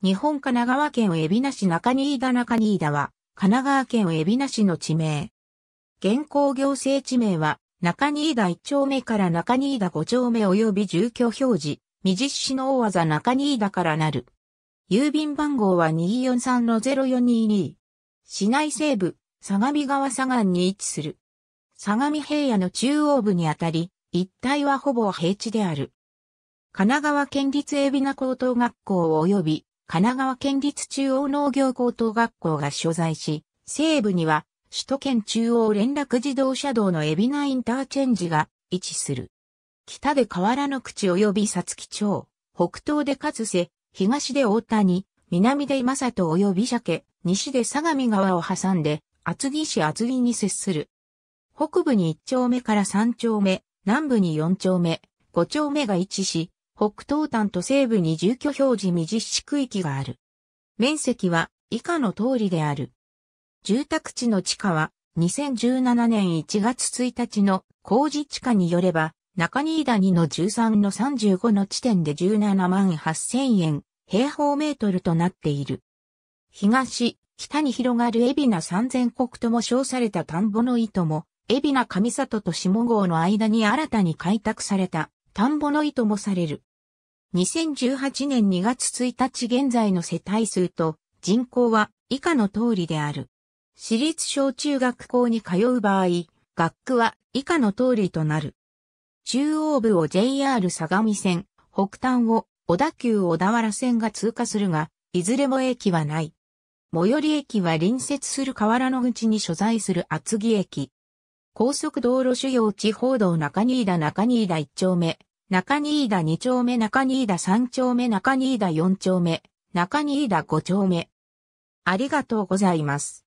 日本神奈川県海老名市中新田中新田は、神奈川県海老名市の地名。現行行政地名は、中新田1丁目から中新田5丁目及び住居表示、未実施の大技中新田からなる。郵便番号は243-0422。市内西部、相模川左岸に位置する。相模平野の中央部にあたり、一帯はほぼ平地である。神奈川県立海老名高等学校及び神奈川県立中央農業高等学校が所在し、西部には首都圏中央連絡自動車道の海老名インターチェンジが位置する。北で河原の口及び薩木町、北東で勝瀬、東で大谷、南で今里及び鮭、西で相模川を挟んで厚木市厚木に接する。北部に1丁目から3丁目、南部に4丁目、5丁目が位置し、北東端と西部に住居表示未実施区域がある。面積は以下の通りである。住宅地の地価は2017年1月1日の工事地価によれば中新谷の13の35の地点で17万8000円平方メートルとなっている。東、北に広がる海老名三千国とも称された田んぼの糸も、海老名上里と下郷の間に新たに開拓された田んぼの糸もされる。2018年2月1日現在の世帯数と人口は以下の通りである。私立小中学校に通う場合、学区は以下の通りとなる。中央部を JR 相模線、北端を小田急小田原線が通過するが、いずれも駅はない。最寄り駅は隣接する河原の口に所在する厚木駅。高速道路主要地方道中新田中新田1丁目、中新田2丁目中新田3丁目中新田4丁目、中新田5丁目。ありがとうございます。